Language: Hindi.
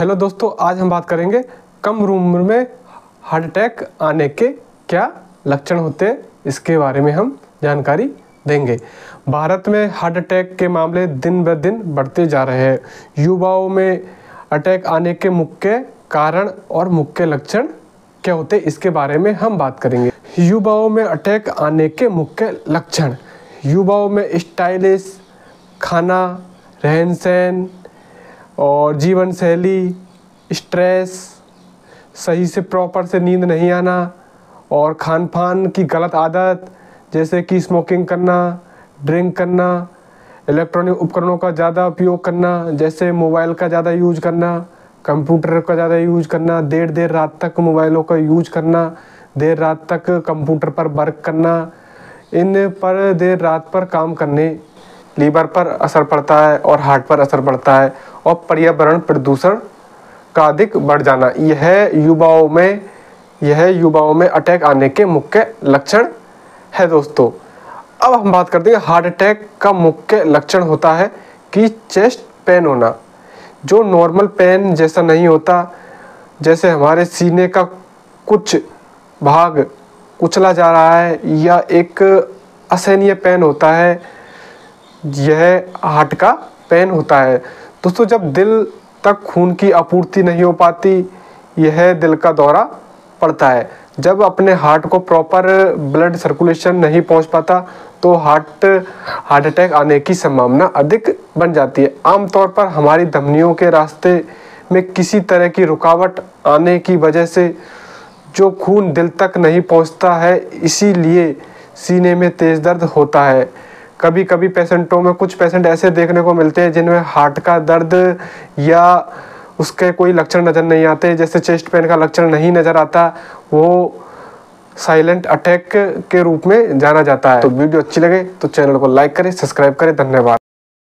हेलो दोस्तों, आज हम बात करेंगे कम उम्र में हार्ट अटैक आने के क्या लक्षण होते हैं, इसके बारे में हम जानकारी देंगे। भारत में हार्ट अटैक के मामले दिन ब दिन बढ़ते जा रहे हैं। युवाओं में अटैक आने के मुख्य कारण और मुख्य लक्षण क्या होते हैं, इसके बारे में हम बात करेंगे। युवाओं में अटैक आने के मुख्य लक्षण। युवाओं में स्टाइलिश, खाना रहन सहन और जीवन शैली स्ट्रेस सही से प्रॉपर से नींद नहीं आना और खान पान की गलत आदत, जैसे कि स्मोकिंग करना ड्रिंक करना इलेक्ट्रॉनिक उपकरणों का ज़्यादा उपयोग करना, जैसे मोबाइल का ज़्यादा यूज़ करना कंप्यूटर का ज़्यादा यूज़ करना देर देर रात तक मोबाइलों का यूज़ करना, देर रात तक कंप्यूटर पर वर्क करना, इन पर देर रात पर काम करने लीवर पर असर पड़ता है और हार्ट पर असर पड़ता है और पर्यावरण प्रदूषण का अधिक बढ़ जाना। यह युवाओं में, यह युवाओं में अटैक आने के मुख्य लक्षण है दोस्तों। अब हम बात करते हैं हार्ट अटैक का मुख्य लक्षण होता है कि चेस्ट पेन होना, जो नॉर्मल पेन जैसा नहीं होता, जैसे हमारे सीने का कुछ भाग कुचला जा रहा है या एक असहनीय पेन होता है यह हार्ट का पेन होता है। दोस्तों, जब दिल तक खून की आपूर्ति नहीं हो पाती, यह दिल का दौरा पड़ता है। जब अपने हार्ट को प्रॉपर ब्लड सर्कुलेशन नहीं पहुँच पाता तो हार्ट हार्ट अटैक आने की संभावना अधिक बन जाती है। आमतौर पर हमारी धमनियों के रास्ते में किसी तरह की रुकावट आने की वजह से जो खून दिल तक नहीं पहुँचता है, इसीलिए सीने में तेज़ दर्द होता है। कभी कभी पेशेंटों में कुछ पेशेंट ऐसे देखने को मिलते हैं जिनमें हार्ट का दर्द या उसके कोई लक्षण नज़र नहीं आते, जैसे चेस्ट पेन का लक्षण नहीं नज़र आता, वो साइलेंट अटैक के रूप में जाना जाता है। तो वीडियो अच्छी लगे तो चैनल को लाइक करें, सब्सक्राइब करें, धन्यवाद।